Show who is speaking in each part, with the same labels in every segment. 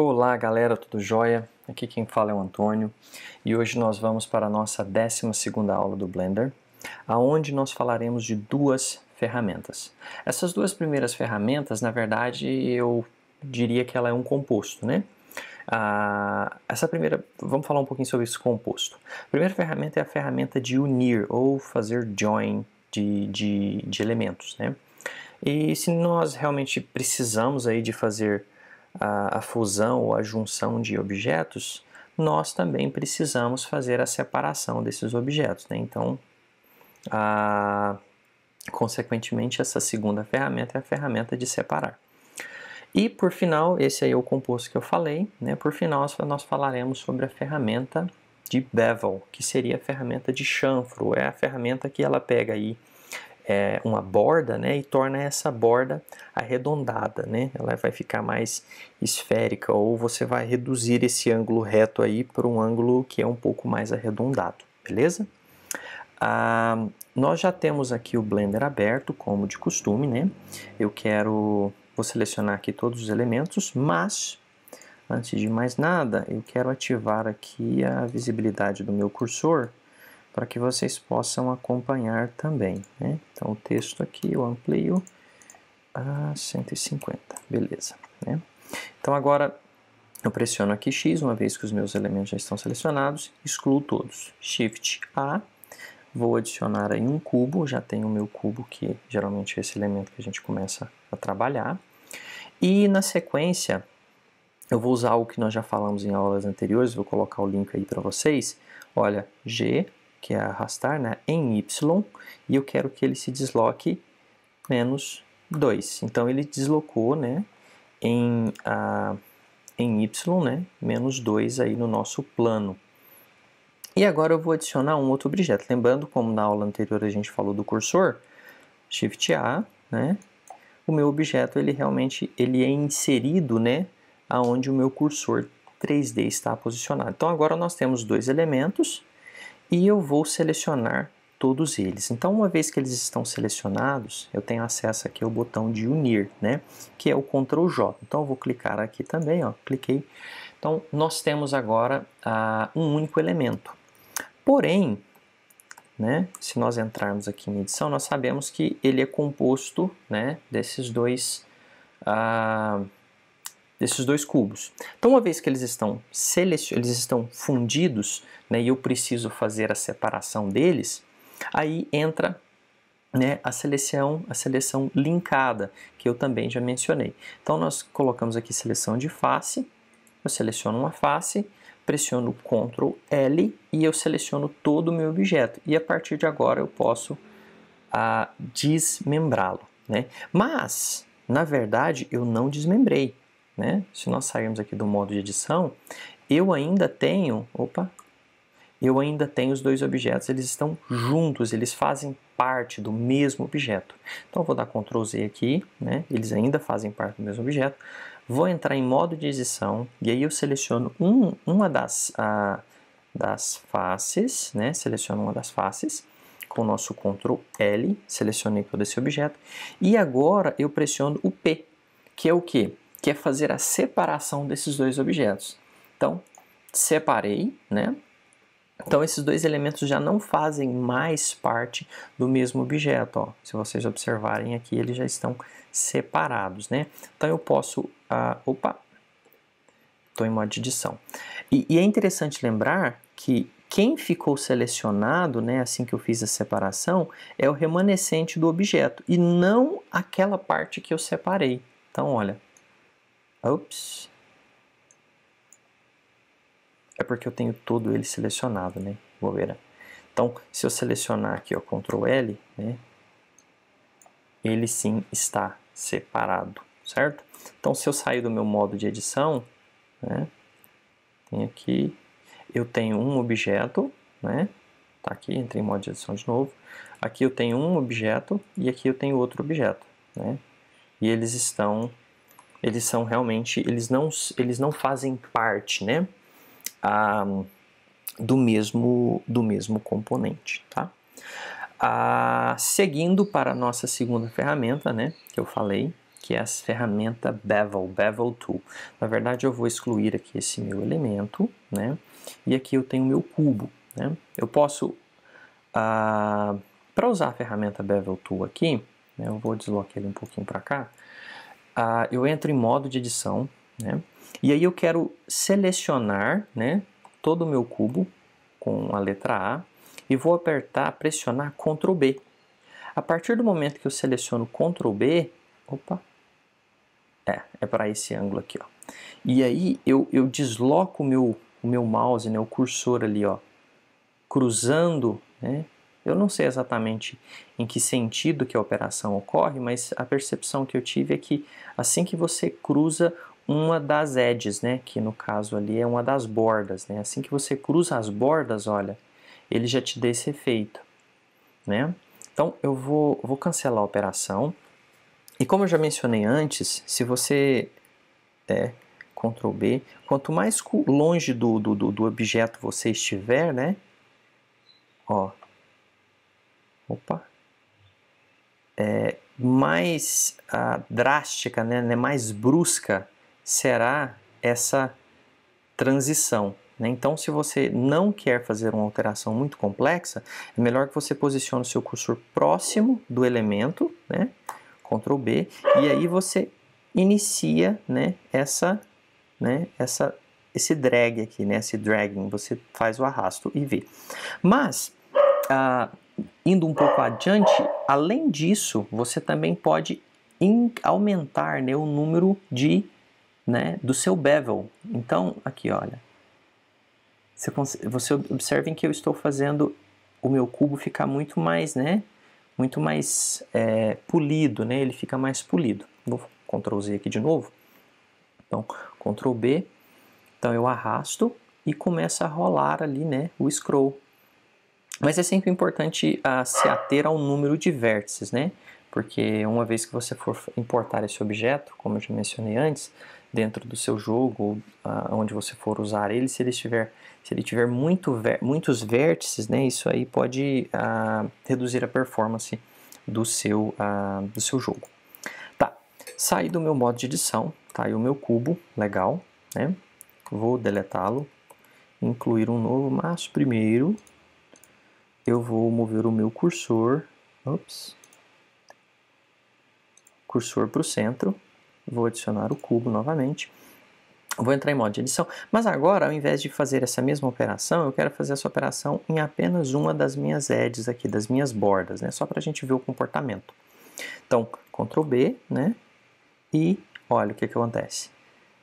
Speaker 1: Olá galera, tudo jóia? Aqui quem fala é o Antônio e hoje nós vamos para a nossa 12 aula do Blender, aonde nós falaremos de duas ferramentas. Essas duas primeiras ferramentas, na verdade, eu diria que ela é um composto, né? Ah, essa primeira, vamos falar um pouquinho sobre esse composto. A primeira ferramenta é a ferramenta de unir ou fazer join de, de, de elementos, né? E se nós realmente precisamos aí de fazer a, a fusão ou a junção de objetos, nós também precisamos fazer a separação desses objetos. Né? Então, a, consequentemente, essa segunda ferramenta é a ferramenta de separar. E por final, esse aí é o composto que eu falei, né? por final nós falaremos sobre a ferramenta de bevel, que seria a ferramenta de chanfro, é a ferramenta que ela pega aí é, uma borda, né, e torna essa borda arredondada, né, ela vai ficar mais esférica ou você vai reduzir esse ângulo reto aí para um ângulo que é um pouco mais arredondado, beleza? Ah, nós já temos aqui o Blender aberto, como de costume, né? Eu quero, vou selecionar aqui todos os elementos, mas antes de mais nada, eu quero ativar aqui a visibilidade do meu cursor para que vocês possam acompanhar também. Né? Então, o texto aqui eu amplio a 150, beleza. Né? Então, agora eu pressiono aqui X, uma vez que os meus elementos já estão selecionados, excluo todos. Shift A, vou adicionar aí um cubo, já tenho o meu cubo que geralmente é esse elemento que a gente começa a trabalhar. E na sequência, eu vou usar o que nós já falamos em aulas anteriores, vou colocar o link aí para vocês. Olha, G, que é arrastar, né, em y, e eu quero que ele se desloque menos 2. Então ele deslocou, né, em, a, em y, né, menos 2 aí no nosso plano. E agora eu vou adicionar um outro objeto. Lembrando, como na aula anterior a gente falou do cursor, Shift A, né, o meu objeto ele realmente ele é inserido, né, aonde o meu cursor 3D está posicionado. Então agora nós temos dois elementos, e eu vou selecionar todos eles. Então, uma vez que eles estão selecionados, eu tenho acesso aqui ao botão de unir, né? Que é o Ctrl J. Então, eu vou clicar aqui também, ó, cliquei. Então, nós temos agora ah, um único elemento. Porém, né, se nós entrarmos aqui em edição, nós sabemos que ele é composto, né, desses dois ah, desses dois cubos. Então, uma vez que eles estão eles estão fundidos, né, e eu preciso fazer a separação deles, aí entra né, a seleção, a seleção linkada, que eu também já mencionei. Então, nós colocamos aqui seleção de face, eu seleciono uma face, pressiono Ctrl L e eu seleciono todo o meu objeto. E a partir de agora eu posso ah, desmembrá-lo. Né? Mas, na verdade, eu não desmembrei né? Se nós sairmos aqui do modo de edição, eu ainda tenho, opa, eu ainda tenho os dois objetos, eles estão juntos, eles fazem parte do mesmo objeto. Então, vou dar Ctrl Z aqui, né? eles ainda fazem parte do mesmo objeto. Vou entrar em modo de edição, e aí eu seleciono um, uma das, a, das faces, né? seleciono uma das faces, com o nosso Ctrl L, selecionei todo esse objeto, e agora eu pressiono o P, que é o que? Que é fazer a separação desses dois objetos. Então, separei, né? Então, esses dois elementos já não fazem mais parte do mesmo objeto. Ó. Se vocês observarem aqui, eles já estão separados, né? Então, eu posso... Uh, opa! Estou em modo de edição. E, e é interessante lembrar que quem ficou selecionado, né, assim que eu fiz a separação, é o remanescente do objeto e não aquela parte que eu separei. Então, olha, Ops. É porque eu tenho todo ele selecionado, né? Vou ver. Então, se eu selecionar aqui, o Ctrl L, né? Ele sim está separado, certo? Então, se eu sair do meu modo de edição, né? Tem aqui, eu tenho um objeto, né? Tá aqui, entrei em modo de edição de novo. Aqui eu tenho um objeto e aqui eu tenho outro objeto, né? E eles estão eles são realmente, eles não, eles não fazem parte, né, ah, do mesmo, do mesmo componente, tá? Ah, seguindo para a nossa segunda ferramenta, né, que eu falei, que é a ferramenta Bevel, Bevel Tool. Na verdade, eu vou excluir aqui esse meu elemento, né? E aqui eu tenho meu cubo, né? Eu posso, ah, para usar a ferramenta Bevel Tool aqui, né, eu vou deslocar ele um pouquinho para cá, ah, eu entro em modo de edição, né? E aí eu quero selecionar, né, todo o meu cubo com a letra A e vou apertar, pressionar Ctrl B. A partir do momento que eu seleciono Ctrl B, opa, é, é para esse ângulo aqui, ó. E aí eu, eu desloco o meu, o meu mouse, né, o cursor ali, ó, cruzando, né, eu não sei exatamente em que sentido que a operação ocorre, mas a percepção que eu tive é que assim que você cruza uma das edges, né, que no caso ali é uma das bordas, né, assim que você cruza as bordas, olha, ele já te dá esse efeito, né. Então eu vou, vou cancelar a operação e como eu já mencionei antes, se você é, Ctrl B, quanto mais longe do, do, do objeto você estiver, né, ó, opa, é, mais drástica, né, né, mais brusca será essa transição. Né? Então, se você não quer fazer uma alteração muito complexa, é melhor que você posicione o seu cursor próximo do elemento, né? Ctrl B, e aí você inicia né, essa, né, essa, esse drag aqui, né, esse dragging, você faz o arrasto e vê. Mas, ah, indo um pouco adiante, além disso, você também pode aumentar né, o número de, né, do seu bevel. Então, aqui, olha, você, você observem que eu estou fazendo o meu cubo ficar muito mais, né, muito mais é, polido, né, ele fica mais polido. Vou Ctrl Z aqui de novo. Então, Ctrl B, então eu arrasto e começa a rolar ali, né, o scroll. Mas é sempre importante uh, se ater ao número de vértices, né? Porque uma vez que você for importar esse objeto, como eu já mencionei antes, dentro do seu jogo, uh, onde você for usar ele, se ele tiver, se ele tiver muito, muitos vértices, né, isso aí pode uh, reduzir a performance do seu, do seu jogo. Tá, saí do meu modo de edição, tá aí o meu cubo, legal, né? Vou deletá-lo, incluir um novo, mas primeiro eu vou mover o meu cursor, ops, cursor para o centro, vou adicionar o cubo novamente, vou entrar em modo de edição, mas agora ao invés de fazer essa mesma operação, eu quero fazer essa operação em apenas uma das minhas edges aqui, das minhas bordas, né, só para a gente ver o comportamento. Então, Ctrl B, né, e olha o que, que acontece.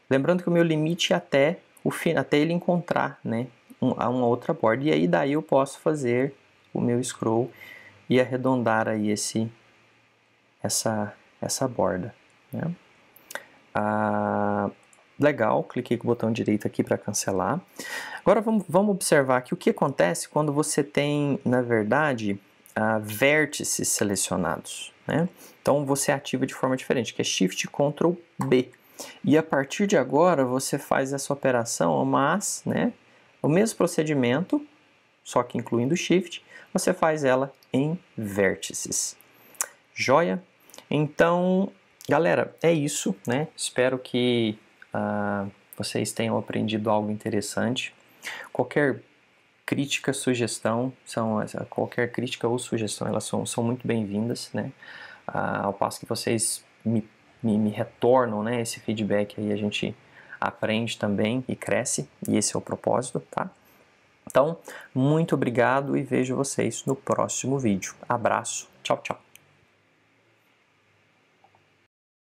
Speaker 1: Lembrando que o meu limite é até, o fim, até ele encontrar, né, uma outra borda, e aí daí eu posso fazer o meu scroll e arredondar aí esse, essa, essa borda. Né? Ah, legal, cliquei com o botão direito aqui para cancelar. Agora vamos, vamos observar aqui o que acontece quando você tem, na verdade, ah, vértices selecionados. Né? Então você ativa de forma diferente, que é Shift Ctrl B. E a partir de agora você faz essa operação, mas né, o mesmo procedimento, só que incluindo o Shift, você faz ela em vértices. Joia? Então, galera, é isso, né? Espero que uh, vocês tenham aprendido algo interessante. Qualquer crítica, sugestão, são qualquer crítica ou sugestão, elas são, são muito bem-vindas, né? Uh, ao passo que vocês me, me, me retornam, né? Esse feedback aí a gente aprende também e cresce, e esse é o propósito, tá? Então, muito obrigado e vejo vocês no próximo vídeo. Abraço, tchau, tchau.